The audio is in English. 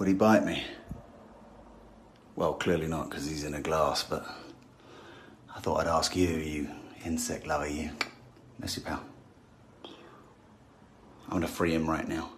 Would he bite me? Well, clearly not, because he's in a glass, but I thought I'd ask you, you insect lover, you. messy pal. I'm gonna free him right now.